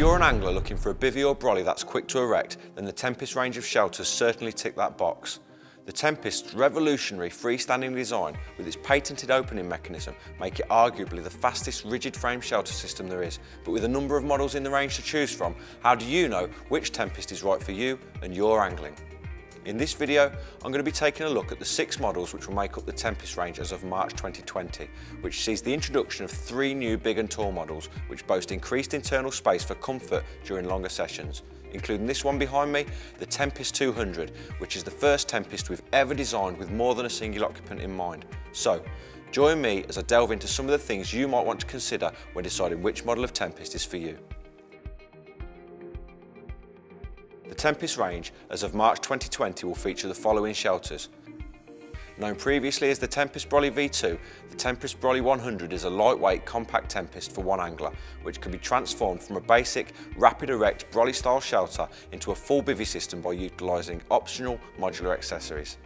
you're an angler looking for a bivvy or brolly that's quick to erect, then the Tempest range of shelters certainly tick that box. The Tempest's revolutionary freestanding design with its patented opening mechanism make it arguably the fastest rigid frame shelter system there is. But with a number of models in the range to choose from, how do you know which Tempest is right for you and your angling? In this video, I'm going to be taking a look at the six models which will make up the Tempest range as of March 2020, which sees the introduction of three new big and tall models which boast increased internal space for comfort during longer sessions including this one behind me, the Tempest 200, which is the first Tempest we've ever designed with more than a single occupant in mind. So, join me as I delve into some of the things you might want to consider when deciding which model of Tempest is for you. The Tempest range, as of March 2020, will feature the following shelters. Known previously as the Tempest Brolly V2, the Tempest Brolly 100 is a lightweight compact Tempest for one angler, which can be transformed from a basic rapid erect brolly style shelter into a full bivvy system by utilising optional modular accessories.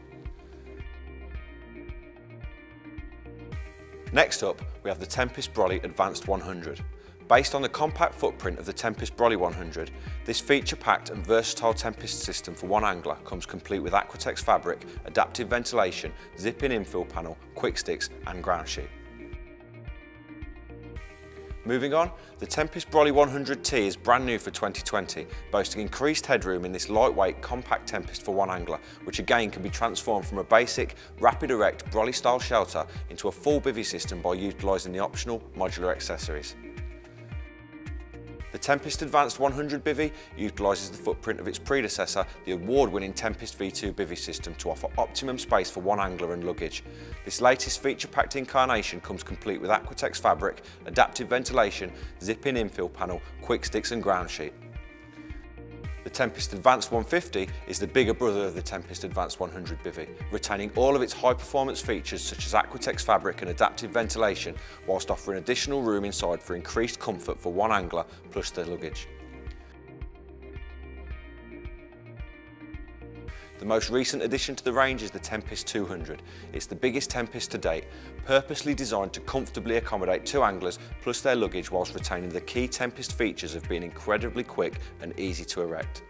Next up, we have the Tempest Brolly Advanced 100. Based on the compact footprint of the Tempest Brolly 100, this feature-packed and versatile Tempest system for one angler comes complete with Aquatex fabric, adaptive ventilation, zip-in infill panel, quick sticks and ground sheet. Moving on, the Tempest Brolly 100T is brand new for 2020, boasting increased headroom in this lightweight, compact Tempest for one angler, which again can be transformed from a basic, rapid erect brolly style shelter into a full bivvy system by utilising the optional modular accessories. Tempest Advanced 100 bivy utilises the footprint of its predecessor, the award-winning Tempest V2 bivy system to offer optimum space for one angler and luggage. This latest feature-packed incarnation comes complete with Aquatex fabric, adaptive ventilation, zip-in infill panel, quick sticks and ground sheet. Tempest Advanced 150 is the bigger brother of the Tempest Advanced 100 bivvy, retaining all of its high-performance features such as Aquatex fabric and adaptive ventilation, whilst offering additional room inside for increased comfort for one angler plus their luggage. The most recent addition to the range is the Tempest 200. It's the biggest Tempest to date, purposely designed to comfortably accommodate two anglers plus their luggage whilst retaining the key Tempest features of being incredibly quick and easy to erect.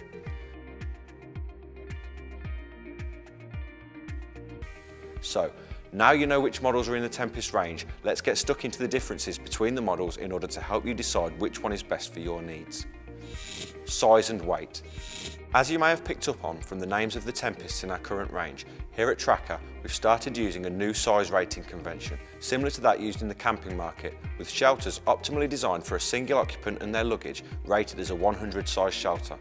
So, now you know which models are in the Tempest range, let's get stuck into the differences between the models in order to help you decide which one is best for your needs. Size and weight. As you may have picked up on from the names of the Tempests in our current range, here at Trakker we've started using a new size rating convention, similar to that used in the camping market, with shelters optimally designed for a single occupant and their luggage rated as a 100 size shelter.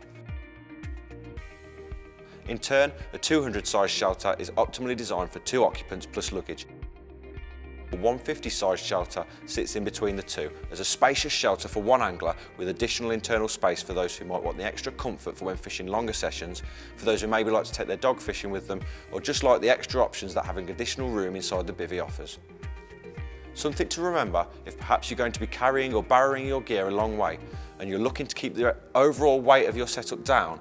In turn, a 200 size shelter is optimally designed for two occupants plus luggage, 150 size shelter sits in between the two as a spacious shelter for one angler with additional internal space for those who might want the extra comfort for when fishing longer sessions, for those who maybe like to take their dog fishing with them, or just like the extra options that having additional room inside the bivvy offers. Something to remember if perhaps you're going to be carrying or barrowing your gear a long way and you're looking to keep the overall weight of your setup down,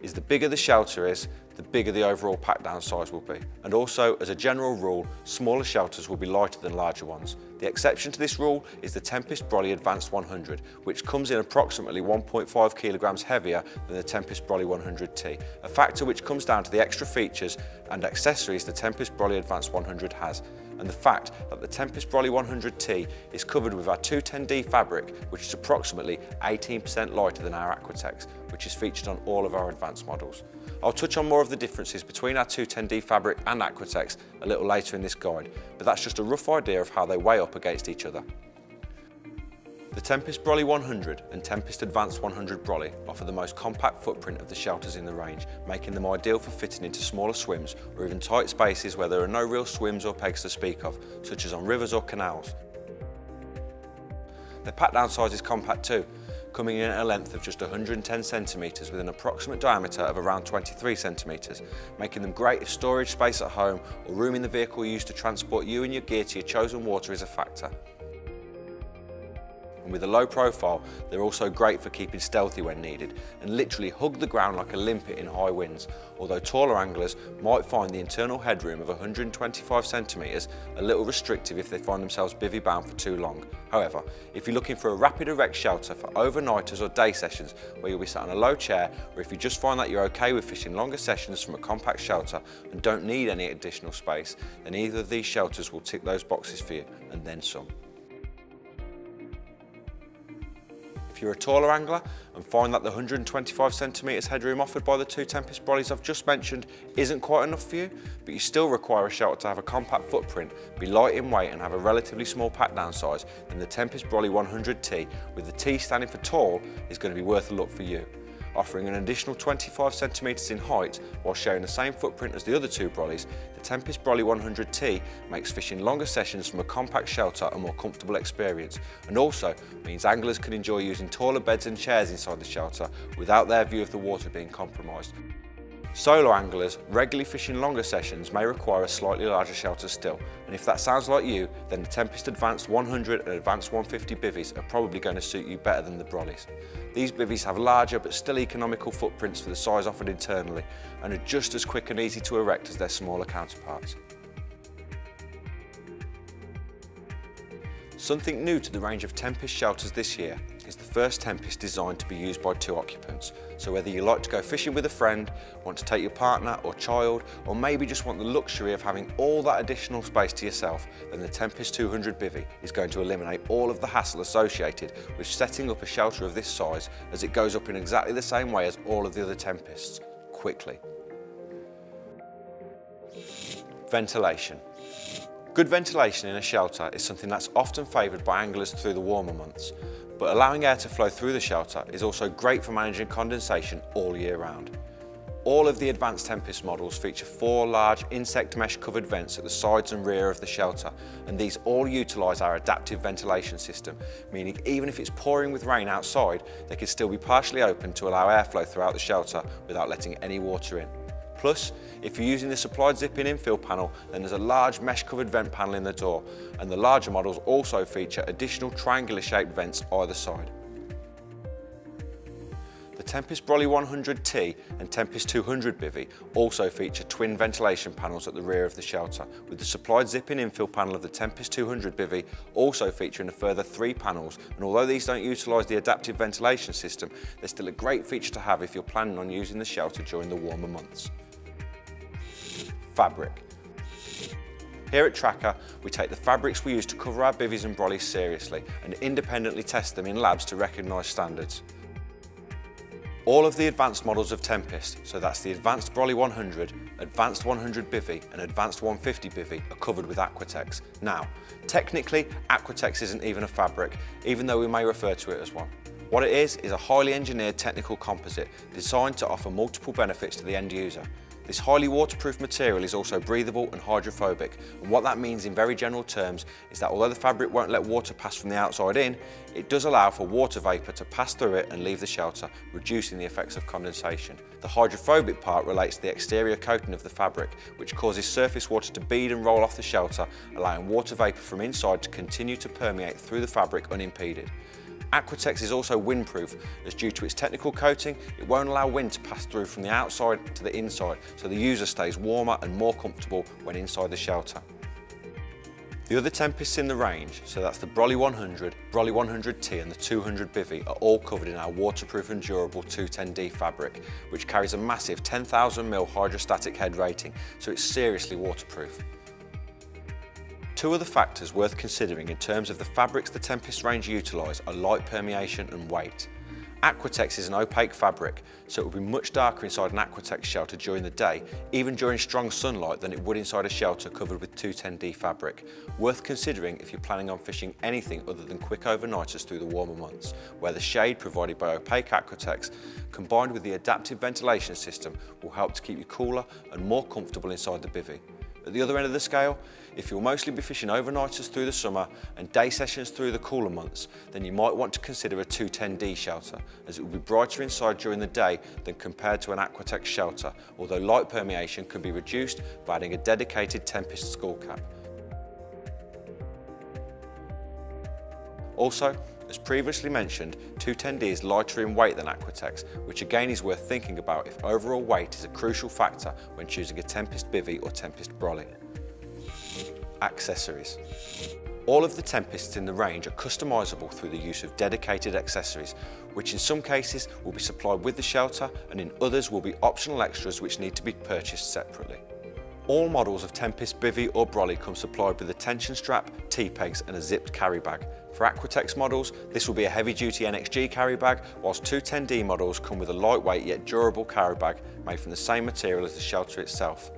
is the bigger the shelter is, the bigger the overall pack down size will be. And also, as a general rule, smaller shelters will be lighter than larger ones. The exception to this rule is the Tempest Brolly Advanced 100, which comes in approximately 1.5 kilograms heavier than the Tempest Brolly 100T, a factor which comes down to the extra features and accessories the Tempest Brolly Advanced 100 has, and the fact that the Tempest Brolly 100T is covered with our 210D fabric, which is approximately 18% lighter than our Aquatex, which is featured on all of our advanced models. I'll touch on more of the differences between our 210D fabric and Aquatex a little later in this guide, but that's just a rough idea of how they weigh up against each other. The Tempest Brolly 100 and Tempest Advanced 100 Brolly offer the most compact footprint of the shelters in the range, making them ideal for fitting into smaller swims or even tight spaces where there are no real swims or pegs to speak of, such as on rivers or canals. Their pack down size is compact too, coming in at a length of just 110 centimetres with an approximate diameter of around 23 centimetres, making them great if storage space at home or room in the vehicle used to transport you and your gear to your chosen water is a factor. With a low profile, they're also great for keeping stealthy when needed and literally hug the ground like a limpet in high winds, although taller anglers might find the internal headroom of 125 centimetres a little restrictive if they find themselves bivvy bound for too long. However, if you're looking for a rapid erect shelter for overnighters or day sessions where you'll be sat on a low chair, or if you just find that you're okay with fishing longer sessions from a compact shelter and don't need any additional space, then either of these shelters will tick those boxes for you and then some. You're a taller angler and find that the 125 centimetres headroom offered by the two Tempest Brollies I've just mentioned isn't quite enough for you, but you still require a shelter to have a compact footprint, be light in weight and have a relatively small pack down size, then the Tempest Brolly 100T with the T standing for tall is going to be worth a look for you offering an additional 25 centimetres in height while sharing the same footprint as the other two brollies, the Tempest Brolly 100T makes fishing longer sessions from a compact shelter a more comfortable experience and also means anglers can enjoy using taller beds and chairs inside the shelter without their view of the water being compromised. Solo anglers regularly fishing longer sessions may require a slightly larger shelter still, and if that sounds like you, then the Tempest Advanced 100 and Advanced 150 bivvies are probably going to suit you better than the Brollies. These bivvies have larger but still economical footprints for the size offered internally, and are just as quick and easy to erect as their smaller counterparts. Something new to the range of Tempest shelters this year is the first Tempest designed to be used by two occupants. So whether you like to go fishing with a friend, want to take your partner or child, or maybe just want the luxury of having all that additional space to yourself, then the Tempest 200 Bivvy is going to eliminate all of the hassle associated with setting up a shelter of this size as it goes up in exactly the same way as all of the other Tempests, quickly. Ventilation. Good ventilation in a shelter is something that's often favoured by anglers through the warmer months, but allowing air to flow through the shelter is also great for managing condensation all year round. All of the Advanced Tempest models feature four large insect mesh covered vents at the sides and rear of the shelter and these all utilise our adaptive ventilation system, meaning even if it's pouring with rain outside, they can still be partially open to allow airflow throughout the shelter without letting any water in. Plus, if you're using the supplied zip-in infill panel, then there's a large mesh-covered vent panel in the door, and the larger models also feature additional triangular-shaped vents either side. The Tempest Brolly 100T and Tempest 200 Bivvy also feature twin ventilation panels at the rear of the shelter, with the supplied zip-in infill panel of the Tempest 200 Bivvy also featuring a further three panels, and although these don't utilise the adaptive ventilation system, they're still a great feature to have if you're planning on using the shelter during the warmer months fabric. Here at Trakker, we take the fabrics we use to cover our bivvies and brollies seriously and independently test them in labs to recognise standards. All of the advanced models of Tempest, so that's the Advanced Brolly 100, Advanced 100 Bivvy and Advanced 150 Bivvy are covered with Aquatex. Now, technically, Aquatex isn't even a fabric, even though we may refer to it as one. What it is, is a highly engineered technical composite designed to offer multiple benefits to the end user. This highly waterproof material is also breathable and hydrophobic and what that means in very general terms is that although the fabric won't let water pass from the outside in, it does allow for water vapour to pass through it and leave the shelter, reducing the effects of condensation. The hydrophobic part relates to the exterior coating of the fabric, which causes surface water to bead and roll off the shelter, allowing water vapour from inside to continue to permeate through the fabric unimpeded. Aquatex is also windproof as due to its technical coating, it won't allow wind to pass through from the outside to the inside, so the user stays warmer and more comfortable when inside the shelter. The other Tempests in the range, so that's the Brolly 100, Brolly 100T and the 200 Bivvy are all covered in our waterproof and durable 210D fabric, which carries a massive 10,000ml hydrostatic head rating, so it's seriously waterproof. Two other factors worth considering in terms of the fabrics the Tempest range utilise are light permeation and weight. Aquatex is an opaque fabric, so it will be much darker inside an Aquatex shelter during the day, even during strong sunlight, than it would inside a shelter covered with 210D fabric. Worth considering if you're planning on fishing anything other than quick overnighters through the warmer months, where the shade provided by opaque Aquatex, combined with the adaptive ventilation system, will help to keep you cooler and more comfortable inside the bivvy. At the other end of the scale, if you'll mostly be fishing overnighters through the summer and day sessions through the cooler months, then you might want to consider a 210D shelter, as it will be brighter inside during the day than compared to an Aquatex shelter, although light permeation can be reduced by adding a dedicated Tempest skull cap. Also, As previously mentioned, 210D is lighter in weight than Aquatex, which again is worth thinking about if overall weight is a crucial factor when choosing a Tempest Bivy or Tempest Brolly. Accessories. All of the Tempests in the range are customisable through the use of dedicated accessories, which in some cases will be supplied with the shelter and in others will be optional extras which need to be purchased separately. All models of Tempest Bivy or Brolly come supplied with a tension strap, T-pegs and a zipped carry bag. For Aquatex models, this will be a heavy-duty NXG carry bag, whilst 210D models come with a lightweight yet durable carry bag made from the same material as the shelter itself.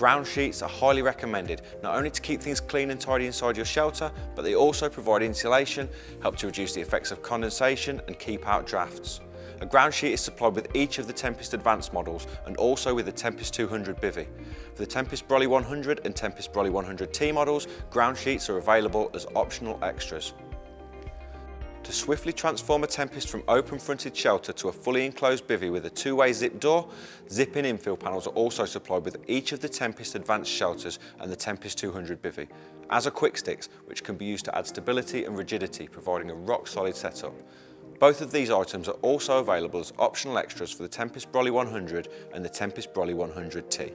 Ground sheets are highly recommended, not only to keep things clean and tidy inside your shelter, but they also provide insulation, help to reduce the effects of condensation and keep out drafts. A ground sheet is supplied with each of the Tempest Advanced models and also with the Tempest 200 Bivy. For the Tempest Brolly 100 and Tempest Brolly 100T models, ground sheets are available as optional extras. To swiftly transform a Tempest from open-fronted shelter to a fully enclosed bivvy with a two-way zip door, zip-in infill panels are also supplied with each of the Tempest Advanced shelters and the Tempest 200 bivvy, as are quick sticks, which can be used to add stability and rigidity, providing a rock-solid setup. Both of these items are also available as optional extras for the Tempest Brolly 100 and the Tempest Brolly 100T.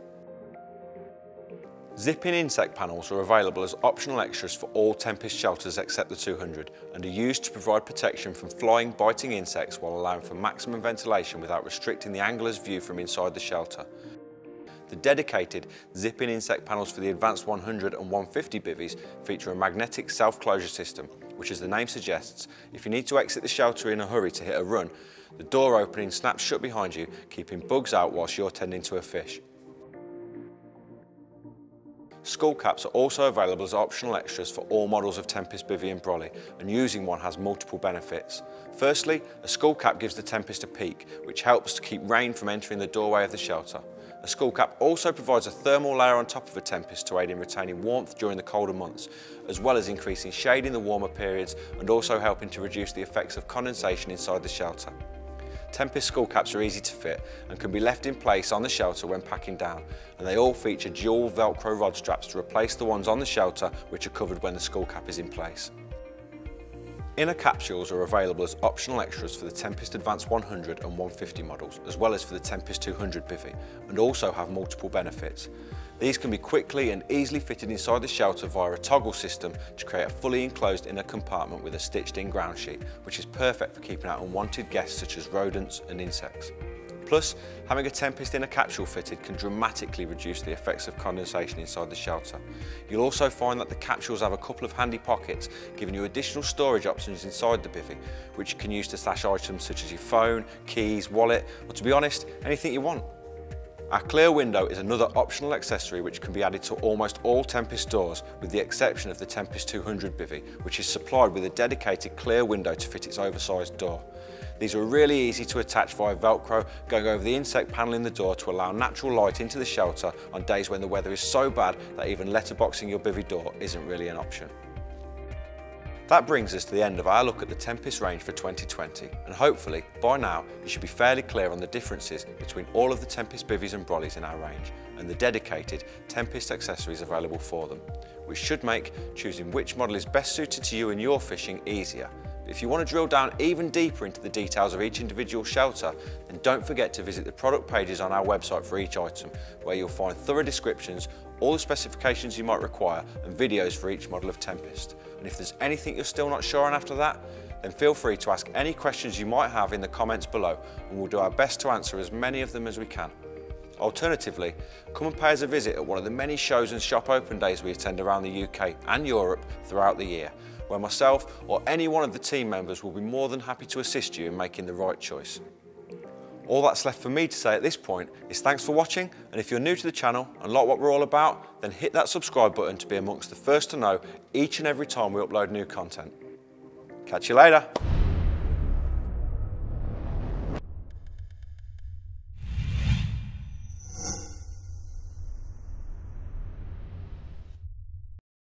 Zip-in insect panels are available as optional extras for all Tempest shelters except the 200 and are used to provide protection from flying, biting insects while allowing for maximum ventilation without restricting the angler's view from inside the shelter. The dedicated zip-in insect panels for the Advanced 100 and 150 bivvies feature a magnetic self-closure system, which as the name suggests, if you need to exit the shelter in a hurry to hit a run, the door opening snaps shut behind you, keeping bugs out whilst you're tending to a fish. Skull caps are also available as optional extras for all models of Tempest Bivy and Brolly, and using one has multiple benefits. Firstly, a skull cap gives the Tempest a peak, which helps to keep rain from entering the doorway of the shelter. A skull cap also provides a thermal layer on top of a Tempest to aid in retaining warmth during the colder months, as well as increasing shade in the warmer periods and also helping to reduce the effects of condensation inside the shelter. Tempest skull caps are easy to fit and can be left in place on the shelter when packing down and they all feature dual velcro rod straps to replace the ones on the shelter which are covered when the skull cap is in place. Inner capsules are available as optional extras for the Tempest Advanced 100 and 150 models, as well as for the Tempest 200 bivvy, and also have multiple benefits. These can be quickly and easily fitted inside the shelter via a toggle system to create a fully enclosed inner compartment with a stitched in ground sheet, which is perfect for keeping out unwanted guests such as rodents and insects. Plus, having a Tempest inner capsule fitted can dramatically reduce the effects of condensation inside the shelter. You'll also find that the capsules have a couple of handy pockets, giving you additional storage options inside the bivvy, which you can use to stash items such as your phone, keys, wallet, or to be honest, anything you want. Our clear window is another optional accessory which can be added to almost all Tempest doors with the exception of the Tempest 200 bivy which is supplied with a dedicated clear window to fit its oversized door. These are really easy to attach via Velcro going over the insect panel in the door to allow natural light into the shelter on days when the weather is so bad that even letterboxing your bivy door isn't really an option. That brings us to the end of our look at the Tempest range for 2020 and hopefully by now you should be fairly clear on the differences between all of the Tempest bivvies and brollies in our range and the dedicated Tempest accessories available for them, which should make choosing which model is best suited to you and your fishing easier. If you want to drill down even deeper into the details of each individual shelter, then don't forget to visit the product pages on our website for each item, where you'll find thorough descriptions, all the specifications you might require and videos for each model of Tempest. And if there's anything you're still not sure on after that, then feel free to ask any questions you might have in the comments below and we'll do our best to answer as many of them as we can. Alternatively, come and pay us a visit at one of the many shows and shop open days we attend around the UK and Europe throughout the year, where myself or any one of the team members will be more than happy to assist you in making the right choice. All that's left for me to say at this point is thanks for watching and if you're new to the channel and like what we're all about then hit that subscribe button to be amongst the first to know each and every time we upload new content. Catch you later.